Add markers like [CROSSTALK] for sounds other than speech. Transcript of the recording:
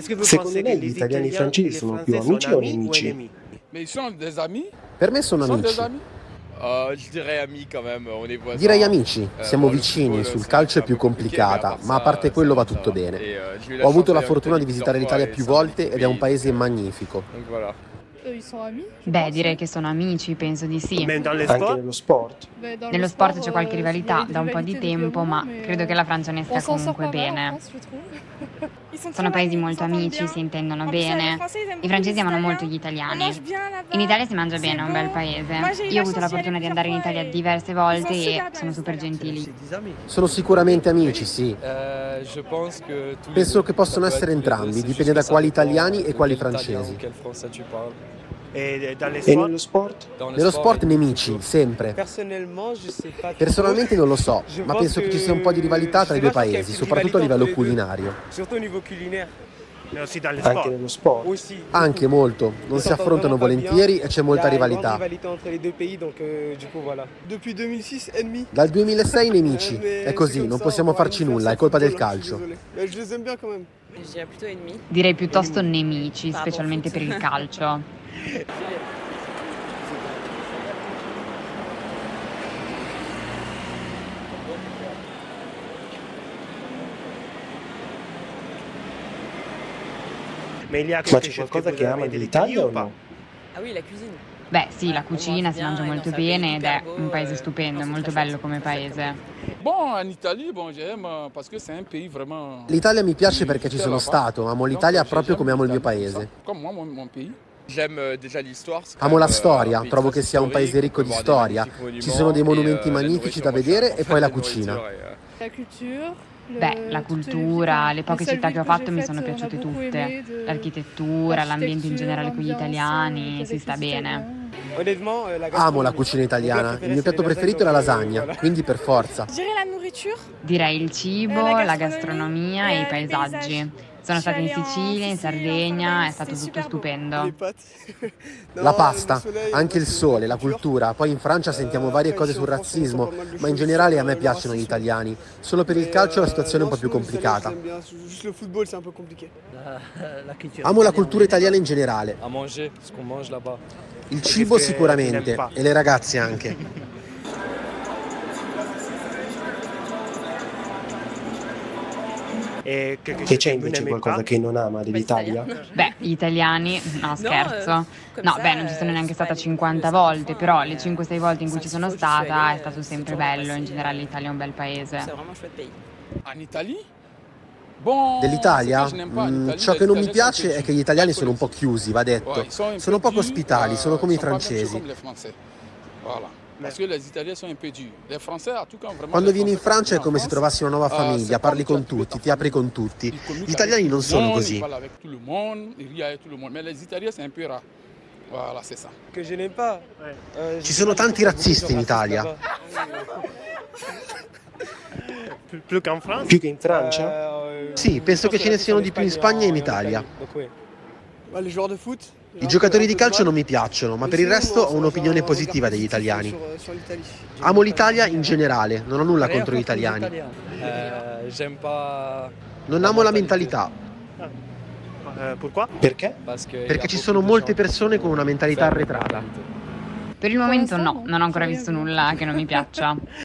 Secondo lei gli italiani e i francesi sono più amici o nemici? Per me sono amici. Uh, voisins. Direi amici, Eh, siamo vicini, sul calcio è più complicata, ma a parte quello va tutto bene. Euh, Ho avuto la fortuna di visitare l'Italia più volte ed è un paese magnifico. Beh, direi che sono amici, penso di sì. Anche nello sport? Nello sport c'è qualche rivalità da un po' di tempo, ma credo che la Francia ne stia comunque bene. Sono paesi molto amici, si intendono bene. I francesi amano molto gli italiani. In Italia si mangia bene, è un bel paese. Io ho avuto la fortuna di andare in Italia diverse volte e sono super gentili. Sono sicuramente amici, sì. Les Penso che possono essere entrambi, dipende da quali italiani e quali francesi. E nello sport? Nello sport nemici, sempre. Personalmente non lo so, [LAUGHS] ma penso che ci sia un po' di rivalità tra i due paesi, soprattutto a livello culinario. Anche nello sport? Anche molto, non si affrontano volentieri e c'è molta rivalità. Dal 2006 nemici, è così, non possiamo farci nulla, è colpa del calcio. Direi piuttosto nemici, specialmente per il calcio. Ma c'è qualcosa che ama dell'Italia o no? Beh, sì, la cucina si mangia molto bene ed è un paese stupendo, è molto bello come paese. Euh. L'Italia mi piace perché ci sono stato, amo l'Italia proprio come amo il mio paese. Euh, Amo la euh, storia, pays trovo che sia un paese ricco di storia. Ci sono dei monumenti euh, magnifici da vedere e poi la cucina. euh, Beh, la cultura, le poche città che ho fatto mi sono piaciute tutte. L'architettura, l'ambiente in generale con gli italiani, si sta bene. Amo la cucina italiana, il mio piatto preferito è la lasagna, quindi per forza. Direi il cibo, la gastronomia e i paesaggi. Sono stata in Sicilia, in Sardegna, è stato tutto stupendo. [LAUGHS] La pasta, anche il sole, la cultura, poi in Francia sentiamo varie cose sul razzismo, ma in generale a me piacciono gli italiani. Solo per il calcio la situazione è un po' più complicata. Amo la cultura italiana in generale, il cibo sicuramente e le ragazze anche. [LAUGHS] che c'è invece qualcosa che non ama dell'Italia? Beh, gli italiani, no scherzo. No, beh, non ci sono neanche stata 50 volte, però le 5-6 volte in cui ci sono stata è stato sempre bello. In generale l'Italia è un bel paese. Dell'Italia? Mm, ciò che non mi piace è che gli italiani sono un po' chiusi, va detto. Sono poco ospitali, sono come i francesi. Voilà. Parce que les Italiens sont un peu durs. Les Français, en tout cas, vraiment. Quando vieni in Francia è come se en trovassi una nuova France, famiglia, euh, parli con tutti, ti apri con tutti. Gli italiani non sono così. Ça. Ci sono tanti razzisti in Italia. Più che in Francia? Sì, penso che ce ne siano di più in Spagna e in Italia. I giocatori di calcio non mi piacciono, ma per il resto ho un'opinione positiva degli italiani. Amo l'Italia in generale, non ho nulla contro gli italiani. Pas. Non amo la mentalità, Eh, pourquoi? Perché? Perché ci sono molte persone con una mentalità arretrata. Per il momento no, non ho ancora visto nulla che non mi piaccia. [LAUGHS]